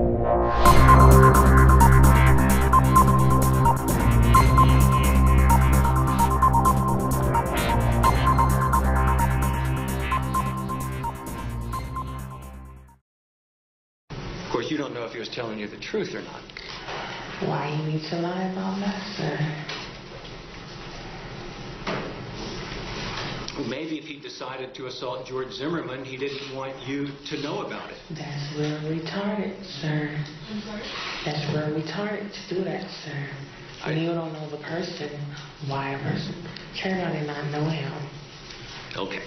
Of course, you don't know if he was telling you the truth or not. Why you need to lie about that, sir? Maybe if he decided to assault George Zimmerman, he didn't want you to know about it. That's real retarded, sir. That's real retarded to do that, sir. When I- you don't know the person, why a person can I not know him? Okay.